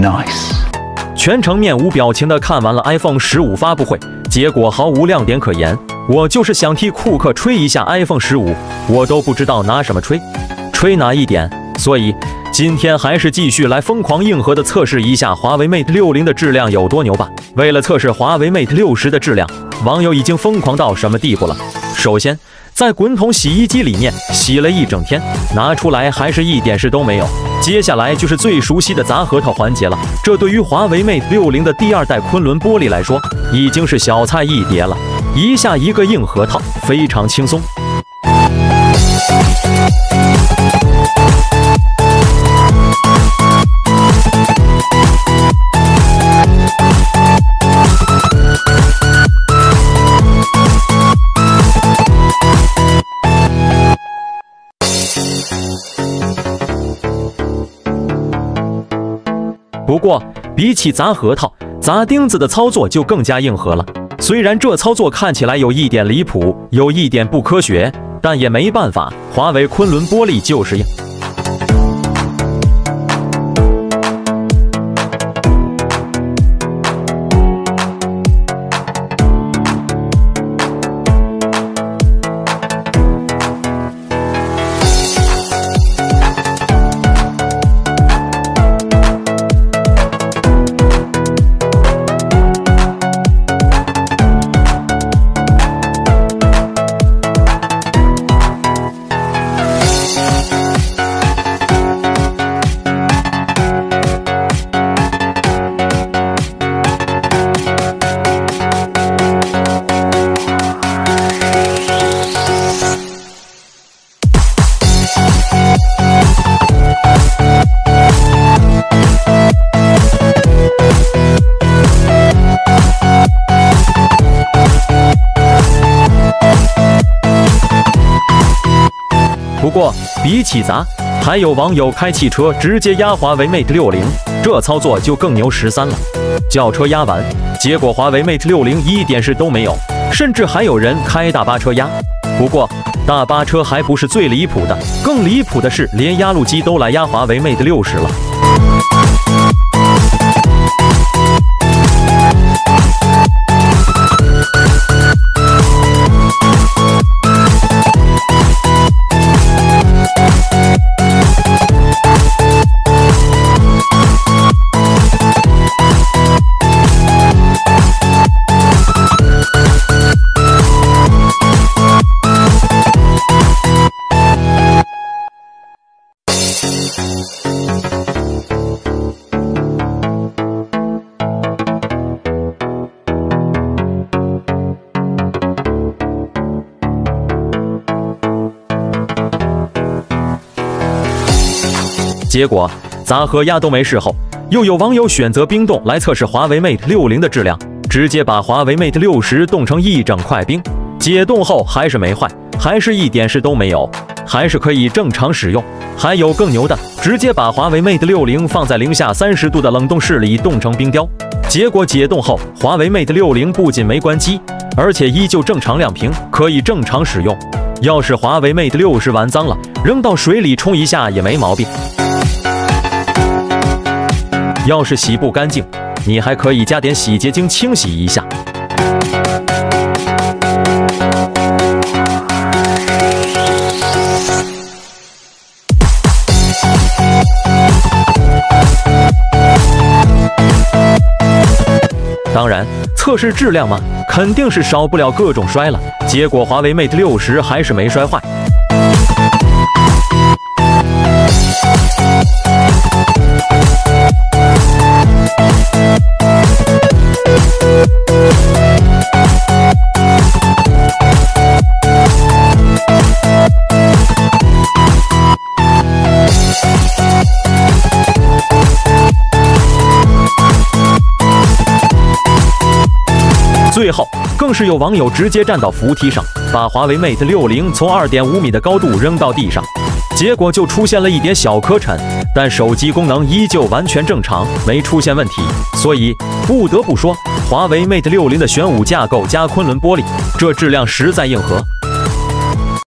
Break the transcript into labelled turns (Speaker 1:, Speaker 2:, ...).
Speaker 1: Nice。
Speaker 2: 全程面无表情的看完了 iPhone 十五发布会，结果毫无亮点可言。我就是想替库克吹一下 iPhone 十五，我都不知道拿什么吹，吹哪一点。所以今天还是继续来疯狂硬核的测试一下华为 Mate 六零的质量有多牛吧。为了测试华为 Mate 六十的质量，网友已经疯狂到什么地步了？首先，在滚筒洗衣机里面洗了一整天，拿出来还是一点事都没有。接下来就是最熟悉的砸核桃环节了，这对于华为 Mate 六零的第二代昆仑玻璃来说，已经是小菜一碟了。一下一个硬核桃，非常轻松。不过，比起砸核桃、砸钉子的操作就更加硬核了。虽然这操作看起来有一点离谱，有一点不科学，但也没办法，华为昆仑玻璃就是硬。不过，比起砸，还有网友开汽车直接压华为 Mate 六零，这操作就更牛十三了。轿车压完，结果华为 Mate 六零一点事都没有，甚至还有人开大巴车压。不过，大巴车还不是最离谱的，更离谱的是，连压路机都来压华为 Mate 六十了。结果砸和压都没事后，又有网友选择冰冻来测试华为 Mate 六零的质量，直接把华为 Mate 六十冻成一整块冰，解冻后还是没坏，还是一点事都没有，还是可以正常使用。还有更牛的，直接把华为 Mate 六零放在零下三十度的冷冻室里冻成冰雕，结果解冻后，华为 Mate 六零不仅没关机，而且依旧正常亮屏，可以正常使用。要是华为 Mate 六十玩脏了，扔到水里冲一下也没毛病。要是洗不干净，你还可以加点洗洁精清洗一下。当然，测试质量嘛，肯定是少不了各种摔了。结果华为 Mate 六十还是没摔坏。最后，更是有网友直接站到扶梯上，把华为 Mate 六零从二点五米的高度扔到地上，结果就出现了一点小磕碜，但手机功能依旧完全正常，没出现问题。所以不得不说，华为 Mate 六零的玄武架构加昆仑玻璃，这质量实在硬核。